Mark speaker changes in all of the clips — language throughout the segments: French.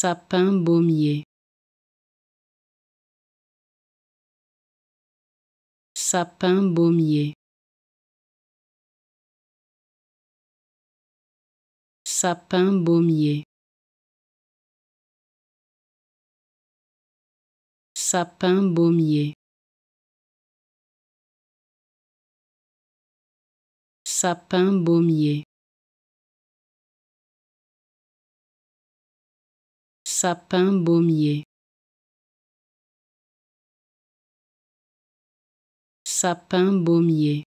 Speaker 1: Sapin baumier. Sapin baumier. Sapin baumier. Sapin baumier. Sapin baumier. Sapin baumier. Sapin baumier.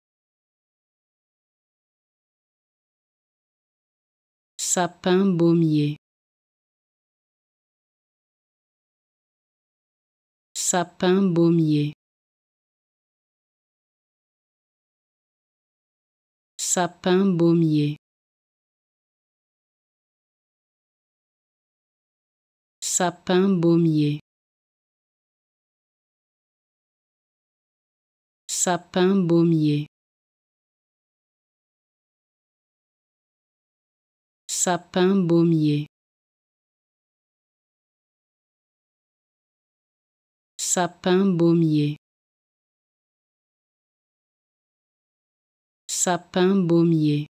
Speaker 1: Sapin baumier. Sapin baumier. Sapin baumier. Sapin baumier. Sapin baumier. Sapin baumier. Sapin baumier. Sapin baumier.